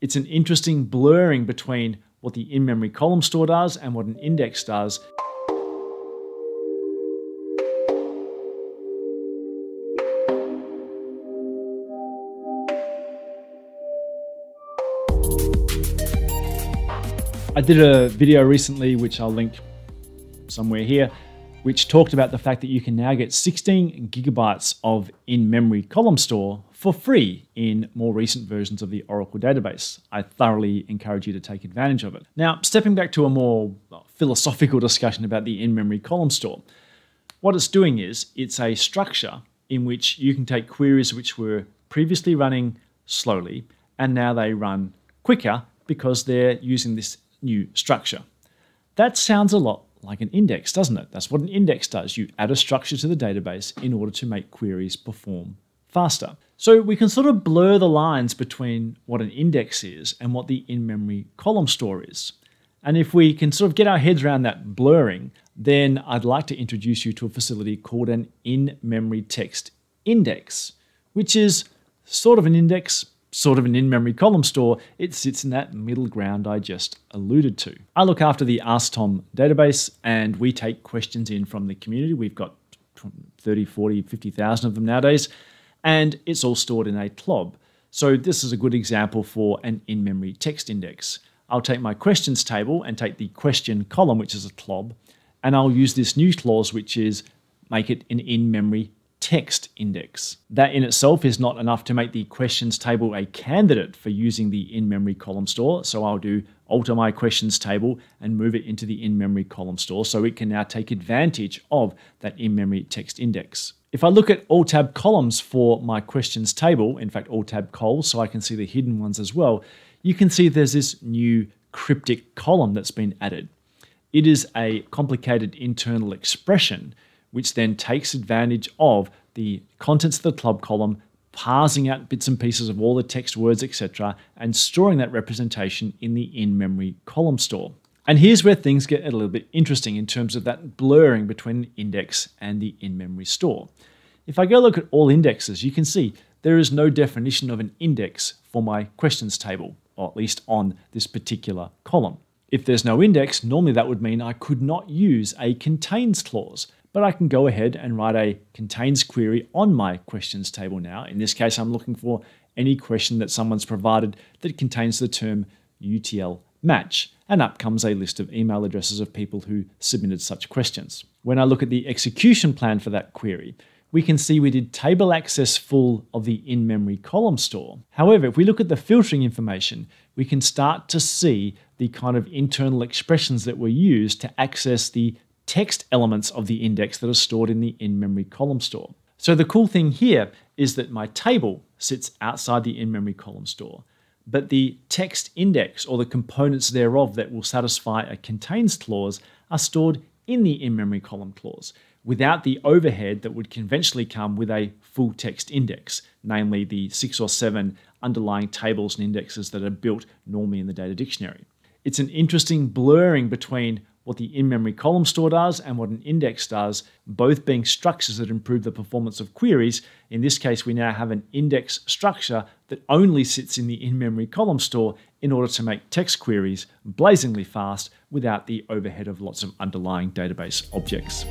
It's an interesting blurring between what the in memory column store does and what an index does. I did a video recently, which I'll link somewhere here, which talked about the fact that you can now get 16 gigabytes of in memory column store for free in more recent versions of the Oracle database. I thoroughly encourage you to take advantage of it. Now, stepping back to a more philosophical discussion about the in memory column store, what it's doing is it's a structure in which you can take queries which were previously running slowly and now they run quicker because they're using this new structure. That sounds a lot like an index, doesn't it? That's what an index does. You add a structure to the database in order to make queries perform faster. So we can sort of blur the lines between what an index is and what the in-memory column store is. And if we can sort of get our heads around that blurring, then I'd like to introduce you to a facility called an in-memory text index, which is sort of an index sort of an in-memory column store, it sits in that middle ground I just alluded to. I look after the Ask Tom database and we take questions in from the community. We've got 30, 40, 50,000 of them nowadays, and it's all stored in a CLOB. So this is a good example for an in-memory text index. I'll take my questions table and take the question column, which is a CLOB, and I'll use this new clause, which is make it an in-memory text index. That in itself is not enough to make the questions table a candidate for using the in-memory column store. So I'll do alter my questions table and move it into the in-memory column store so it can now take advantage of that in-memory text index. If I look at all tab columns for my questions table, in fact all tab cols so I can see the hidden ones as well, you can see there's this new cryptic column that's been added. It is a complicated internal expression which then takes advantage of the contents of the CLOB column, parsing out bits and pieces of all the text words, etc., and storing that representation in the in-memory column store. And here's where things get a little bit interesting in terms of that blurring between index and the in-memory store. If I go look at all indexes, you can see there is no definition of an index for my questions table, or at least on this particular column. If there's no index, normally that would mean I could not use a contains clause but I can go ahead and write a contains query on my questions table now. In this case, I'm looking for any question that someone's provided that contains the term UTL match, and up comes a list of email addresses of people who submitted such questions. When I look at the execution plan for that query, we can see we did table access full of the in-memory column store. However, if we look at the filtering information, we can start to see the kind of internal expressions that were used to access the text elements of the index that are stored in the in-memory column store. So the cool thing here is that my table sits outside the in-memory column store, but the text index or the components thereof that will satisfy a contains clause are stored in the in-memory column clause without the overhead that would conventionally come with a full text index, namely the six or seven underlying tables and indexes that are built normally in the data dictionary. It's an interesting blurring between what the in-memory column store does and what an index does, both being structures that improve the performance of queries. In this case, we now have an index structure that only sits in the in-memory column store in order to make text queries blazingly fast without the overhead of lots of underlying database objects.